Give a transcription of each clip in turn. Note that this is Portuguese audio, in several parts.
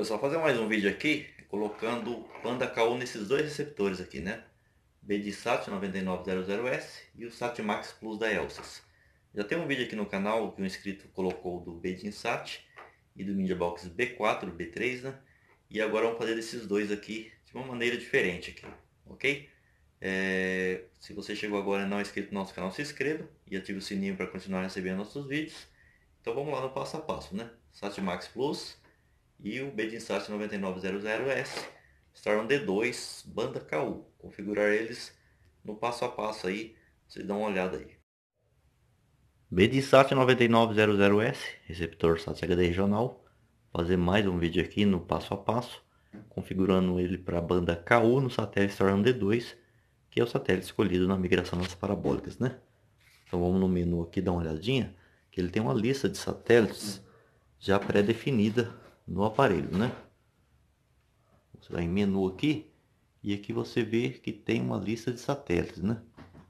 pessoal, fazer mais um vídeo aqui colocando banda KU nesses dois receptores aqui, né? BDSAT 9900S e o SatMax Plus da Elsys. Já tem um vídeo aqui no canal que um inscrito colocou do BDSAT e do MediaBox B4, B3, né? E agora vamos fazer desses dois aqui de uma maneira diferente aqui, ok? É, se você chegou agora e não é inscrito no nosso canal, se inscreva e ative o sininho para continuar recebendo nossos vídeos. Então vamos lá no passo a passo, né? SatMax Plus e o BDSat 9900S Storm D2 banda KU. Configurar eles no passo a passo aí, vocês dão uma olhada aí. BDSat 9900S, receptor SAT HD regional. Fazer mais um vídeo aqui no passo a passo, configurando ele para a banda KU no satélite Storm D2 que é o satélite escolhido na migração das parabólicas, né? Então vamos no menu aqui dar uma olhadinha, que ele tem uma lista de satélites já pré-definida no aparelho, né? Você vai em menu aqui e aqui você vê que tem uma lista de satélites, né?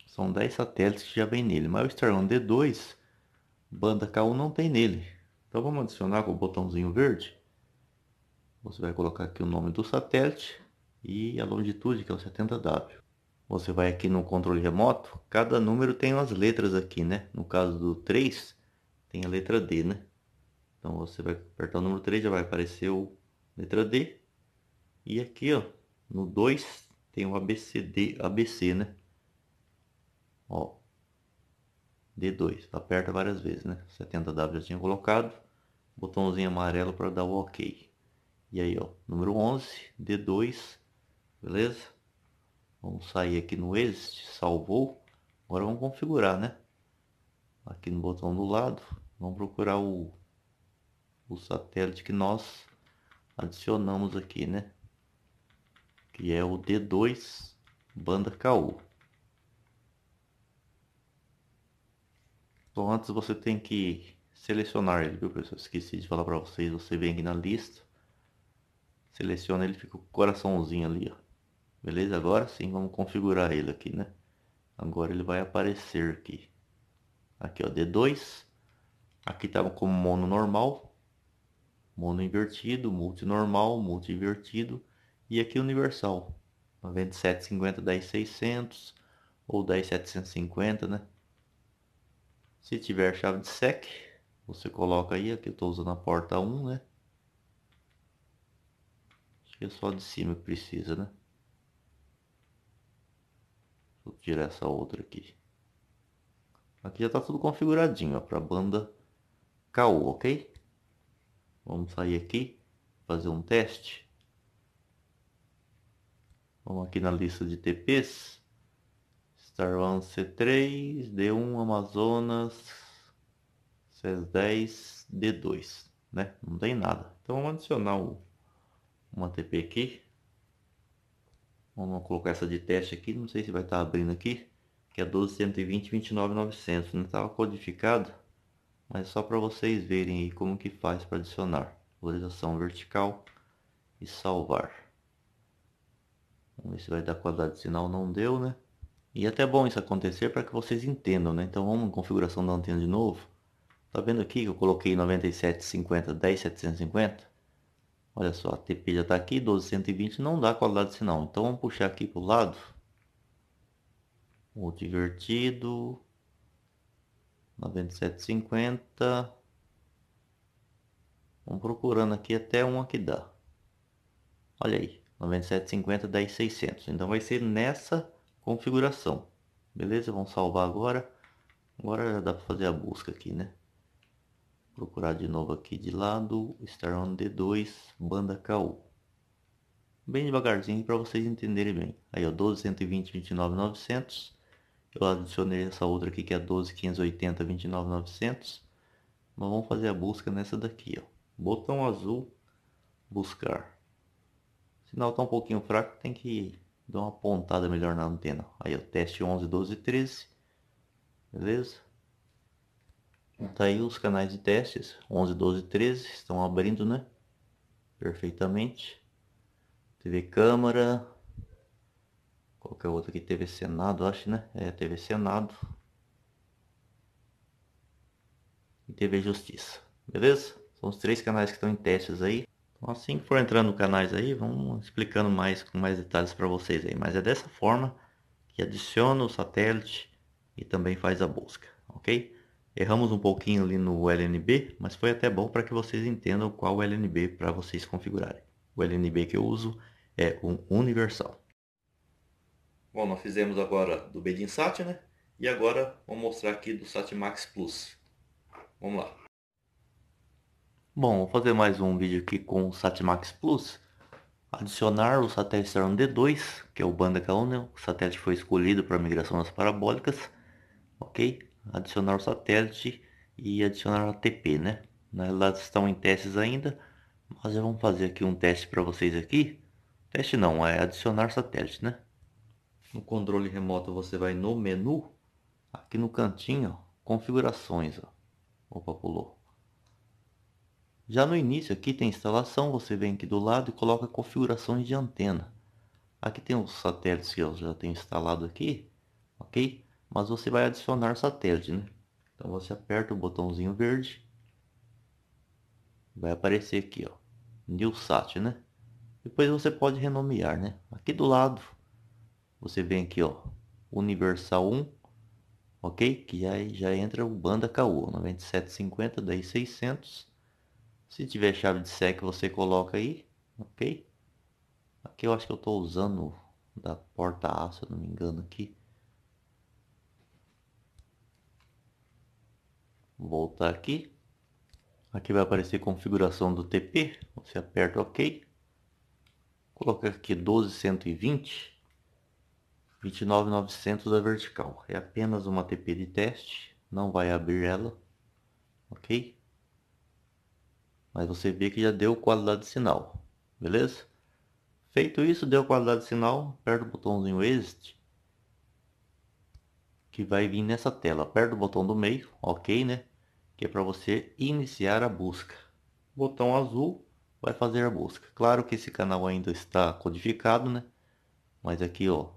São 10 satélites que já vem nele, mas o Starlink D2 banda K1 não tem nele. Então vamos adicionar com o botãozinho verde. Você vai colocar aqui o nome do satélite e a longitude que é o 70W. Você vai aqui no controle remoto, cada número tem umas letras aqui, né? No caso do 3, tem a letra D, né? Então você vai apertar o número 3, já vai aparecer o letra D. E aqui, ó, no 2 tem o ABCD, ABC, né? Ó. D2, aperta várias vezes, né? 70W já tinha colocado. Botãozinho amarelo para dar o OK. E aí, ó, número 11, D2, beleza? Vamos sair aqui no exit, salvou. Agora vamos configurar, né? Aqui no botão do lado, vamos procurar o, o satélite que nós adicionamos aqui, né? Que é o D2 banda KU. Então antes você tem que selecionar ele, viu pessoal? Esqueci de falar para vocês, você vem aqui na lista, seleciona ele, fica o coraçãozinho ali, ó. Beleza? Agora sim, vamos configurar ele aqui, né? Agora ele vai aparecer aqui. Aqui, ó, D2. Aqui estava como mono normal, mono invertido, multi normal, multi invertido e aqui universal. 9750 10600 ou 10750, né? Se tiver chave de SEC, você coloca aí, aqui eu estou usando a porta 1, né? Acho que é só de cima que precisa, né? Vou tirar essa outra aqui. Aqui já está tudo configuradinho para banda KU, ok? Vamos sair aqui, fazer um teste. Vamos aqui na lista de TPs. Star One C3, D1 Amazonas, CS10, D2, né? Não tem nada. Então vamos adicionar uma TP aqui. Vamos colocar essa de teste aqui, não sei se vai estar abrindo aqui, que é 12.120 29.900, não estava codificado, mas só para vocês verem aí como que faz para adicionar. Valorização vertical e salvar. Vamos ver se vai dar qualidade de sinal, não deu, né? E é até bom isso acontecer para que vocês entendam, né? Então vamos na configuração da antena de novo. Tá vendo aqui que eu coloquei 9750 10750? Olha só, a TP já está aqui, 1220 não dá qualidade de sinal. Então vamos puxar aqui para o lado. Multivertido. 9750. Vamos procurando aqui até uma que dá. Olha aí, 9750 10600. Então vai ser nessa configuração. Beleza? Vamos salvar agora. Agora já dá para fazer a busca aqui, né? procurar de novo aqui de lado, Star on D2, banda KU. Bem devagarzinho para vocês entenderem bem. Aí ó, 12, 120, 29, 900. Eu adicionei essa outra aqui que é 12, 580, 29, 900. Mas vamos fazer a busca nessa daqui, ó. Botão azul, buscar. O sinal tá um pouquinho fraco, tem que dar uma pontada melhor na antena. Aí ó, teste 11, 12, 13. Beleza? Tá aí os canais de testes, 11, 12, 13, estão abrindo, né? Perfeitamente. TV Câmara. Qualquer outra aqui, TV Senado, acho, né? É, TV Senado. E TV Justiça. Beleza? São os três canais que estão em testes aí. Assim que for entrando canais aí, vamos explicando mais com mais detalhes para vocês aí. Mas é dessa forma que adiciona o satélite e também faz a busca, ok? Erramos um pouquinho ali no LNB, mas foi até bom para que vocês entendam qual LNB para vocês configurarem. O LNB que eu uso é um universal. Bom, nós fizemos agora do Bedinsat, né? E agora vamos mostrar aqui do Satmax Plus. Vamos lá. Bom, vou fazer mais um vídeo aqui com o Satmax Plus. Adicionar o satélite Starlink D2, que é o banda K1, o satélite foi escolhido para migração das parabólicas. Ok? Adicionar o satélite e adicionar a TP, né? Na realidade estão em testes ainda, mas já vamos fazer aqui um teste para vocês aqui. Teste não, é adicionar satélite, né? No controle remoto você vai no menu, aqui no cantinho, ó, configurações, ó. Opa, pulou. Já no início aqui tem instalação, você vem aqui do lado e coloca configurações de antena. Aqui tem os satélites que eu já tenho instalado aqui, ok? Mas você vai adicionar satélite, né? Então você aperta o botãozinho verde. Vai aparecer aqui, ó. Newsat, né? Depois você pode renomear, né? Aqui do lado, você vem aqui, ó. Universal 1, ok? Que já, já entra o banda KU, 9750, 10600 se tiver chave de sec, você coloca aí, ok? Aqui eu acho que eu estou usando da porta A, se eu não me engano aqui. Voltar aqui. Aqui vai aparecer configuração do TP. Você aperta OK. Colocar aqui 12120. 29900 da vertical. É apenas uma TP de teste. Não vai abrir ela. Ok? Mas você vê que já deu qualidade de sinal. Beleza? Feito isso, deu qualidade de sinal, aperta o botãozinho Exit. Que vai vir nessa tela. Aperta o botão do meio, ok, né? Que é para você iniciar a busca. Botão azul vai fazer a busca. Claro que esse canal ainda está codificado, né? Mas aqui, ó,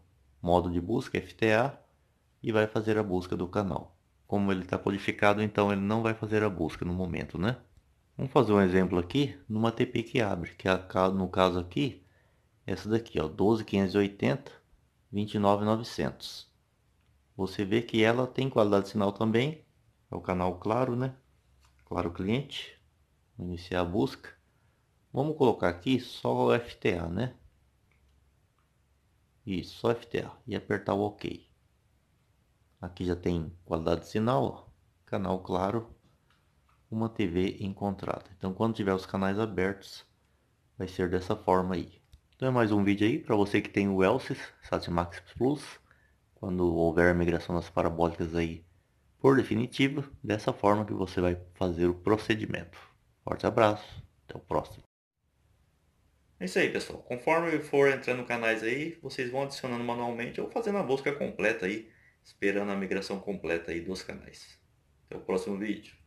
modo de busca, FTA, e vai fazer a busca do canal. Como ele está codificado, então ele não vai fazer a busca no momento, né? Vamos fazer um exemplo aqui numa TP que abre, que é no caso aqui, essa daqui, ó, 12580 29900. Você vê que ela tem qualidade de sinal também, é o canal claro, né? Claro cliente. Iniciar a busca. Vamos colocar aqui só o FTA, né? Isso, só FTA e apertar o OK. Aqui já tem qualidade de sinal, canal claro uma TV encontrada. Então quando tiver os canais abertos, vai ser dessa forma aí. Então é mais um vídeo aí para você que tem o Elsys Satmax Plus. Quando houver a migração das parabólicas aí por definitivo, dessa forma que você vai fazer o procedimento. Forte abraço, até o próximo. É isso aí pessoal, conforme for entrando canais aí, vocês vão adicionando manualmente ou fazendo a busca completa aí, esperando a migração completa aí dos canais. Até o próximo vídeo.